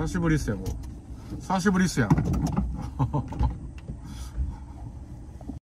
久しぶりっすよもう。久しぶりっすやん。